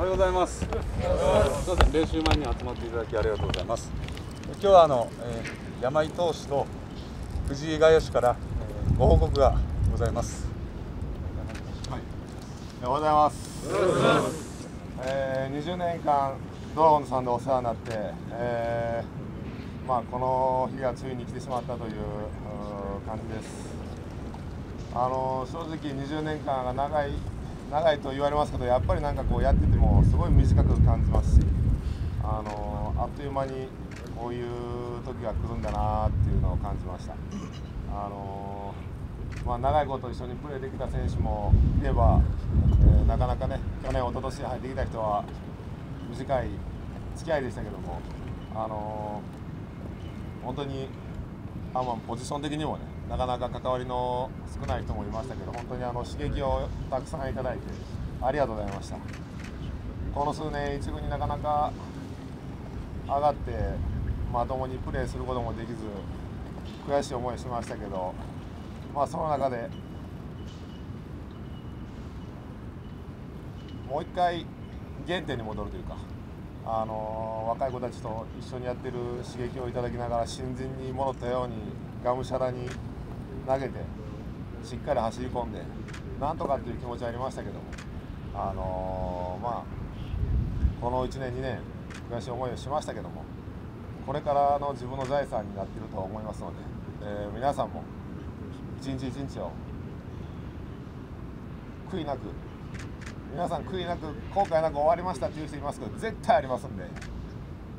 おはようございます。すみません、練習前に集まっていただきありがとうございます。今日はあの、えー、山井投手と藤井外野手から、えー、ご報告がございます。はい、おはようございます。えー、20年間ドラゴンズさんでお世話になって、えーまあ、この日がついに来てしまったという感じです。あの正直20年間が長い長いと言われますけどやっぱりなんかこうやっててもすごい短く感じますしあのあっという間にこういう時が来るんだなっていうのを感じました。あのまあ、長いこと一緒にプレーできた選手もいれば、えーなかなかね去年、一昨年入ってきた人は短い付き合いでしたけども、あの本当にあ、まあ、ポジション的にもねなかなか関わりの少ない人もいましたけど本当にあの刺激をたくさんいただいてありがとうございました。この数年一軍になかなか上がってまともにプレーすることもできず悔しい思いしましたけど、まあ、その中でもう一回原点に戻るというか、あの若い子たちと一緒にやってる刺激をいただきながら新人に戻ったようにがむしゃらに投げてしっかり走り込んでなんとかっていう気持ちはありましたけども、あのまあ、この1年2年悔しい思いをしましたけどもこれからの自分の財産になっているとは思いますので、えー皆さんも一日一日を悔いなく皆さん悔いなく後悔なく終わりましたっていう人いますけど絶対ありますんで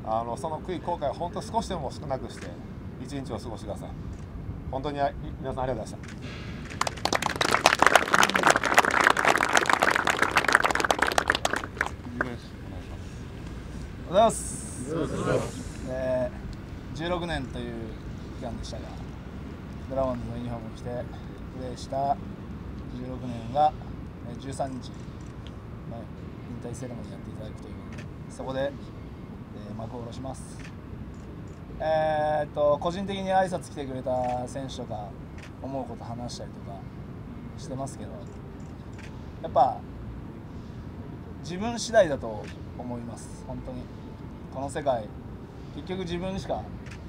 あのその悔い後悔を本当少しでも少なくして一日を過ごしてください。本当に皆さんありがとうございましたございます。えー、16年という期間でしたが、ドラゴンズのユニフォームを着てプレーした16年がえー13日、まあ、引退セレモニーやっていただくという、そこで、えー幕を下ろします。えー、っと個人的に挨拶来てくれた選手とか思うこと話したりとかしてますけど、やっぱ自分次第だと思います。本当に。この世界結局自分しか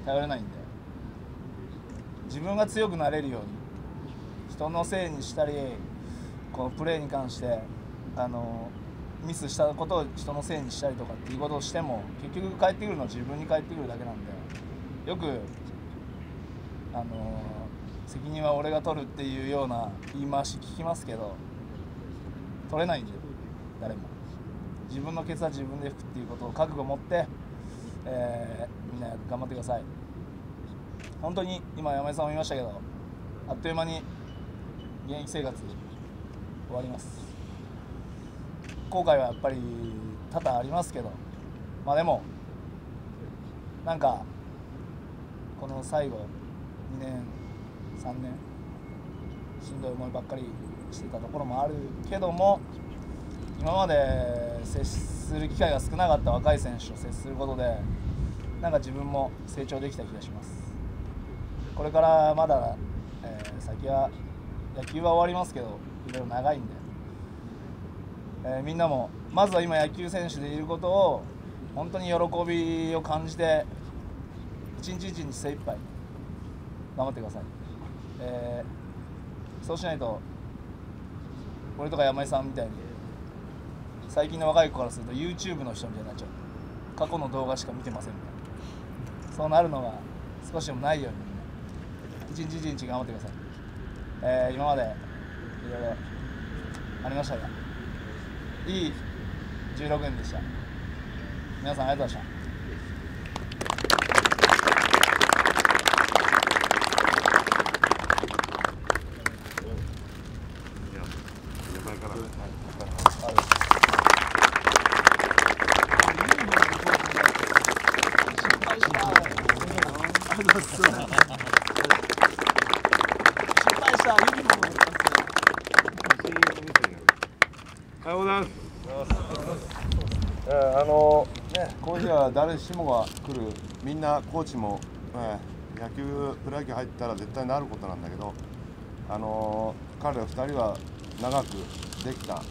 頼れないんで。自分が強くなれるように人のせいにしたりこのプレーに関してあのミスしたことを人のせいにしたりとかっていうことをしても結局返ってくるのは自分に返ってくるだけなんでよくあの責任は俺が取るっていうような言い回し聞きますけど取れないんで誰も。自分のケツは自分で拭くっていうことを覚悟を持って、えーみんな頑張ってください。本当に今山井さんも言いましたけどあっという間に現役生活終わります。後悔はやっぱり多々ありますけど。まあでもなんかこの最後2年3年しんどい思いばっかりしてたところもあるけども今まで接する機会が少なかった若い選手と接することでなんか自分も成長できた気がします。これからまだ、えー先は野球は終わりますけどいろいろ長いんで、えーみんなもまずは今野球選手でいることを本当に喜びを感じて一日一日精一杯頑張ってください、えーそうしないと俺とか山井さんみたいに最近の若い子からすると YouTube の人みたいになっちゃう。過去の動画しか見てません。みたいなそうなるのが少しでもないように一日一日頑張ってください、えー今までいろいろありましたがいい16年でした。皆さんありがとうございましたおはようございます。えーあのね、こういう日は誰しもが来る、みんなコーチも、えー野球、プロ野球入ったら絶対なることなんだけど、あの彼ら2人は長くできただ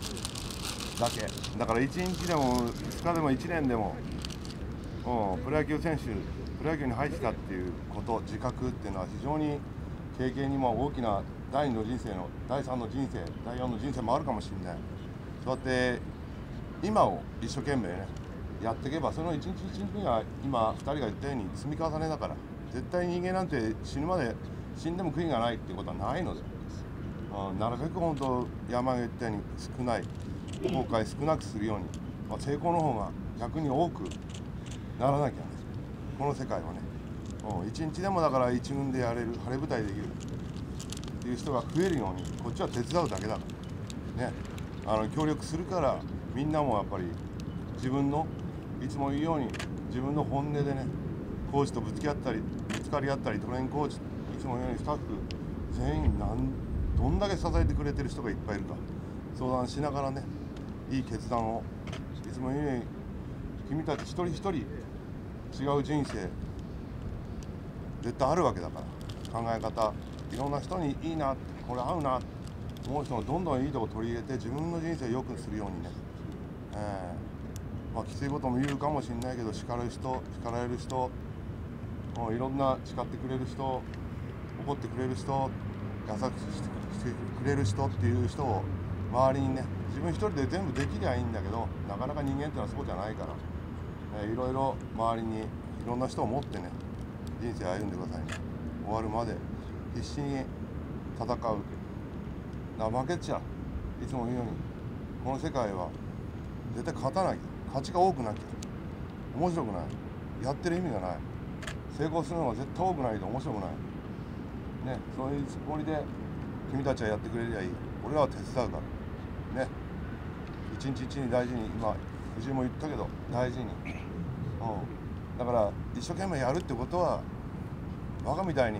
け。だから1日でも2日でも1年でも、うん、プロ野球選手プロ野球に入ってたっていうこと自覚っていうのは非常に経験にも大きな第2の人生の第3の人生第4の人生もあるかもしれない。そうやって今を一生懸命ねやっていけばその一日一日が今2人が言ったように積み重ねだから絶対人間なんて死ぬまで死んでも悔いがないってことはないので、うん、なるべく本当山が言ったように少ない後悔少なくするように、まあ、成功の方が逆に多くならなきゃね。この世界はね、うん、一日でもだから一軍でやれる晴れ舞台できるっていう人が増えるようにこっちは手伝うだけだから。ね。あの協力するからみんなもやっぱり自分のいつも言うように自分の本音でねコーチとぶつけ合ったりぶつかり合ったりトレーニングコーチいつも言うようにスタッフ全員なんどんだけ支えてくれてる人がいっぱいいるか相談しながらねいい決断をいつも言うように君たち一人一人違う人生絶対あるわけだから考え方いろんな人にいいなこれ合うな思う人もどんどんいいとこ取り入れて自分の人生を良くするようにね、えーまあ、きついことも言うかもしれないけど叱る人叱られる人もういろんな叱ってくれる人怒ってくれる人優しくしてくれる人っていう人を周りにね自分一人で全部できりゃいいんだけどなかなか人間ってのはそうじゃないから、えー、いろいろ周りにいろんな人を持ってね人生歩んでくださいね。終わるまで必死に戦う。な負けちゃいつも言うようにこの世界は絶対勝たなきゃ勝ちが多くなきゃ面白くない。やってる意味がない。成功するのは絶対多くないと面白くない。ねそういうつもりで君たちはやってくれりゃいい。俺らは手伝うから。ね。一日一日大事に今藤井も言ったけど大事に、う。ん、だから一生懸命やるってことはバカみたいに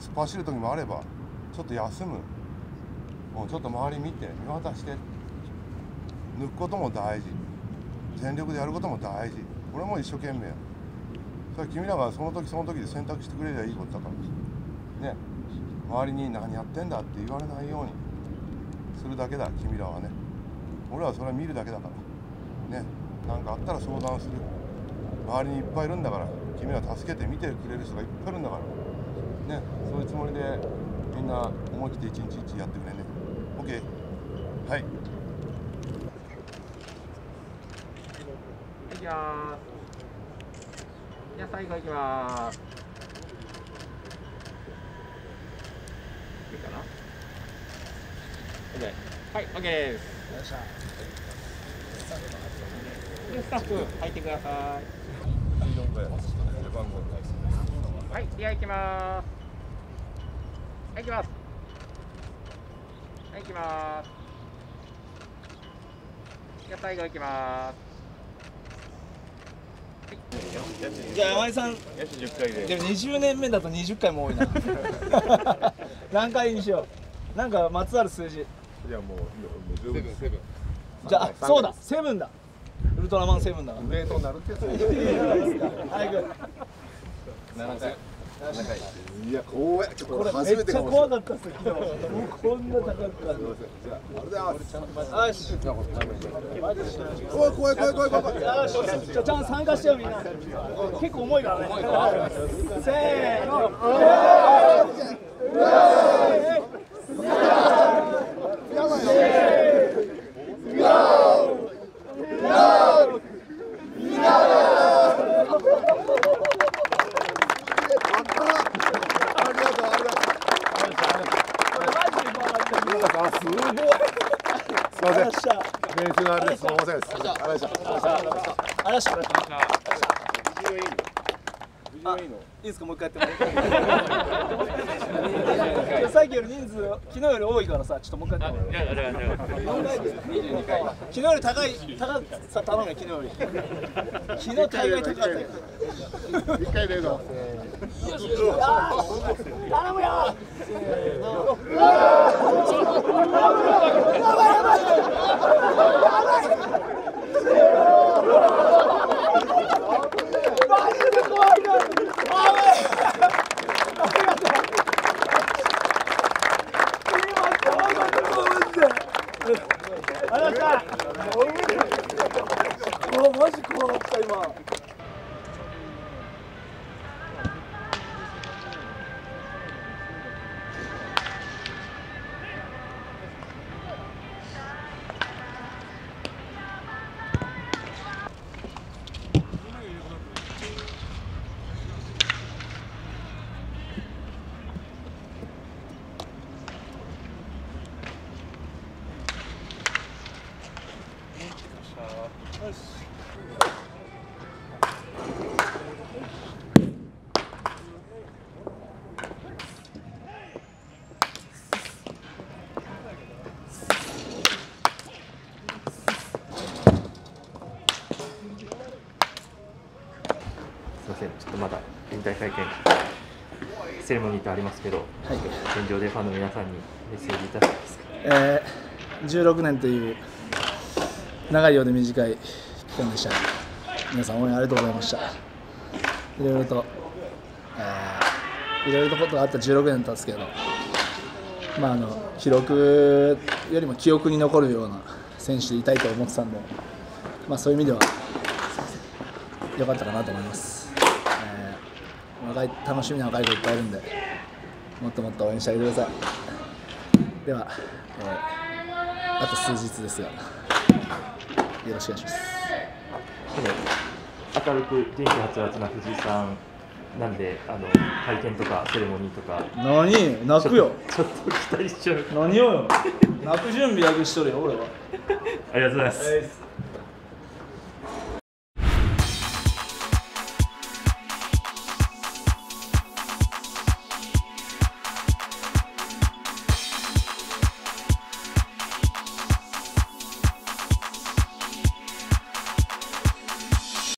突っ走る時もあればちょっと休む。もうちょっと周り見て見渡して。抜くことも大事。全力でやることも大事。これも一生懸命それ君らがその時その時で選択してくれりゃいいことだから。ね。周りに何やってんだって言われないように。するだけだ君らはね。俺はそれは見るだけだから。ね。何かあったら相談する。周りにいっぱいいるんだから。君ら助けて見てくれる人がいっぱいいるんだから。ね。そういうつもりでみんな思い切って一日一日やってくれね。OK はい。きます。じゃ。あ最後いきます。いいかな OK はい OK です。よっしゃでスタッフ入ってくださいはいでは行きます。はい行きます。はい行きます。じゃあ最後行きます。じゃあ山井さん。で。も20年目だと20回も多いな。何回にしよう。なんかまつわる数字。いやもうセブンセブン。じゃああそうだ。セブンだ。ウルトラマンセブンだウエイトになるってやつ。はい行くいや怖いこれめっちゃ怖かったっす昨日こんな高かったじゃあありがとうございますよし。怖い怖い怖い怖い怖いよしじゃあちゃんと参加してよみんな結構重いからね。せーのこれマジで怖かったすごいすいませんよっしゃ練習のあれですすみませんです。ありがとうございましたあらしゃあいいですかもう一回やってもらってさっきより人数昨日より多いからさちょっともう一回やってもらって昨日より高い高さ頼むよ昨日より昨日大概高かったよ一回でどう頼むよマジで怖いからあめ今怖かったマジでうマジ怖かセレモニーとありますけど、はい。現状でファンの皆さんにメッセージいただけますか？えー、16年という長いようで短い期間でした。皆さん応援ありがとうございました。いろいろと、えーいろいろとことがあった16年経つけど、まあ、あの記録よりも記憶に残るような選手でいたいと思ってたんで、まあ、そういう意味では良かったかなと思います、えー若い楽しみな若い子いっぱいいるんでもっともっと応援してあげてください。では、えーあと数日ですがよろしくお願いします。明るく元気はつらつな藤井さんなんで、あの会見とかセレモニーとか、何？泣くよ。ちょっと期待しちゃう。何をよ。泣く準備だけしとるよ俺は。ありがとうございます。